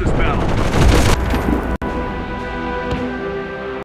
this battle.